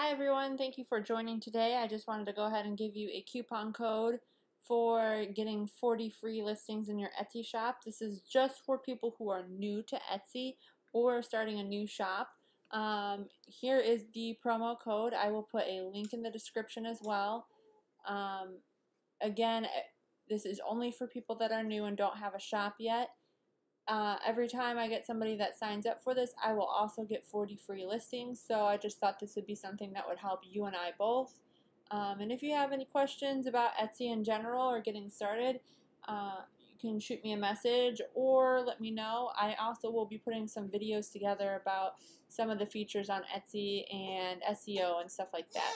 Hi everyone, thank you for joining today. I just wanted to go ahead and give you a coupon code for getting 40 free listings in your Etsy shop. This is just for people who are new to Etsy or starting a new shop. Um, here is the promo code. I will put a link in the description as well. Um, again, this is only for people that are new and don't have a shop yet. Uh, every time I get somebody that signs up for this, I will also get 40 free listings. So I just thought this would be something that would help you and I both. Um, and if you have any questions about Etsy in general or getting started, uh, you can shoot me a message or let me know. I also will be putting some videos together about some of the features on Etsy and SEO and stuff like that.